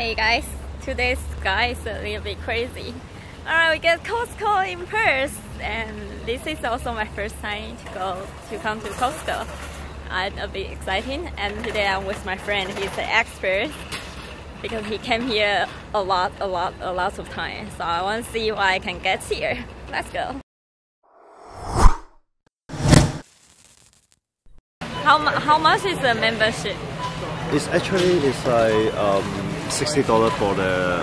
Hey guys, today's sky is a little bit crazy. Alright, we get Costco in Perth and this is also my first time to go to come to Costco. I'm a bit exciting and today I'm with my friend, he's an expert because he came here a lot, a lot, a lot of times. So I want to see what I can get here. Let's go. How, how much is the membership? It's actually it's like um, sixty dollars for the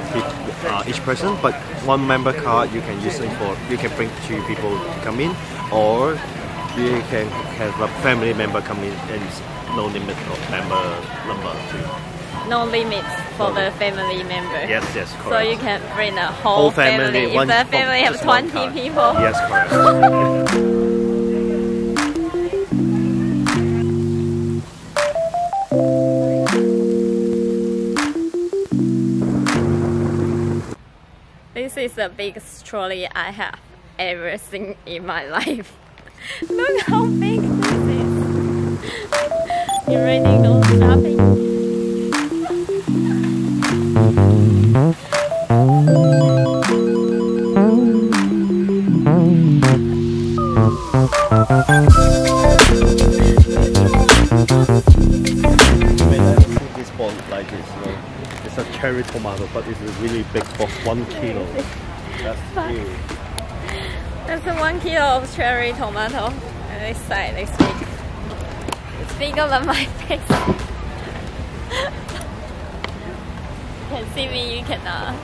uh, each person, but one member card you can use it for you can bring two people to come in, or you can have a family member come in and no limit of member number too. No limit for the family member. Yes, yes, correct. So you can bring the whole, Whole family, If one- the family have 20 people. Yes, correct. This is the biggest trolley I have ever seen in my life. Look how big it's a cherry tomato, but it's a really big box, one kilo. That's huge. That's a one kilo of cherry tomato. And this side is big. It's bigger than my face. you can see me, you cannot.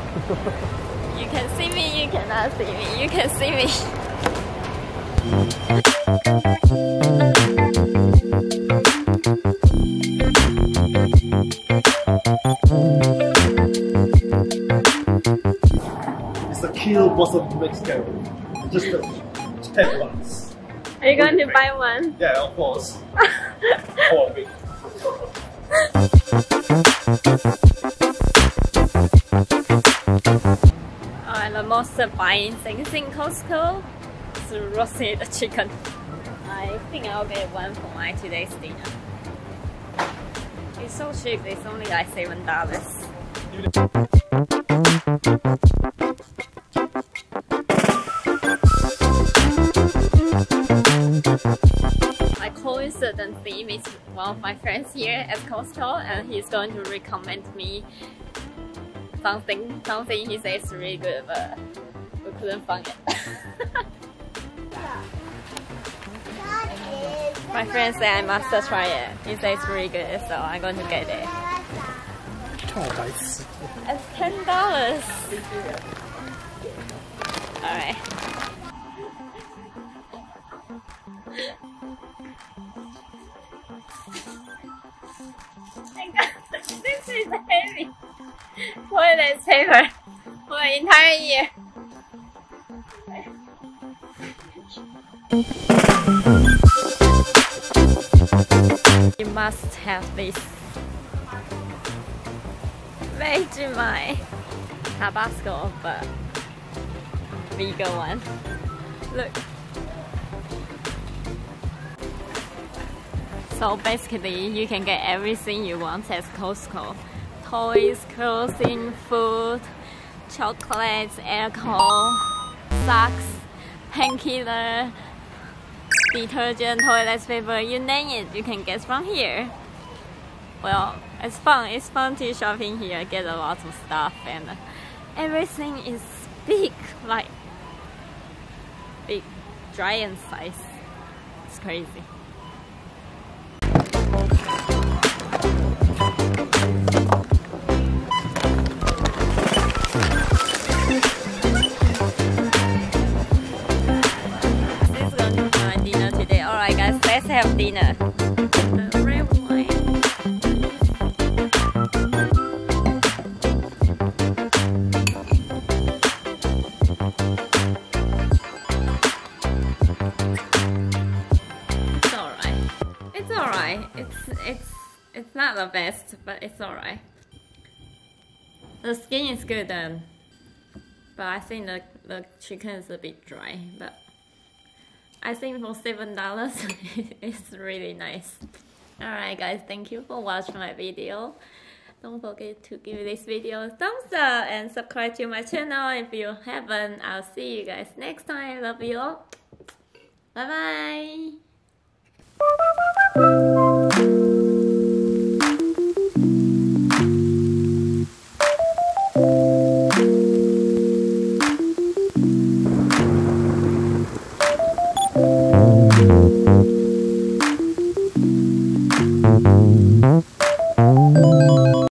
You can see me, you cannot see me. You can see me. you both of you together. Just to take once. Are you going to buy one? Yeah, of course. For a week. I love most buying things in Costco is roasted chicken. I think I'll get one for my today's dinner. It's so cheap, it's only like $7. And he's going to recommend me something something he says really good but we couldn't find it. My friend said I must try it. He says it's really good, so I'm going to get it. It's ten dollars. Alright. Toilet paper for the entire year. You must have this Vegemite Tabasco, but vegan one. Look. So basically, you can get everything you want at Costco. Toys, clothing, food, chocolates, alcohol, socks, painkiller, detergent, toilet paper, you name it, you can get from here. Well, it's fun. It's fun to shopping here, get a lot of stuff, and everything is big, like big, giant size. It's crazy. It's alright. It's alright. It's it's it's not the best, but it's alright. The skin is good then. But I think the, the chicken is a bit dry. But I think for seven dollars it's really nice. Alright guys, thank you for watching my video. don't forget to give this video a thumbs up and subscribe to my channel if you haven't. I'll see you guys next time. Love you all. 拜拜。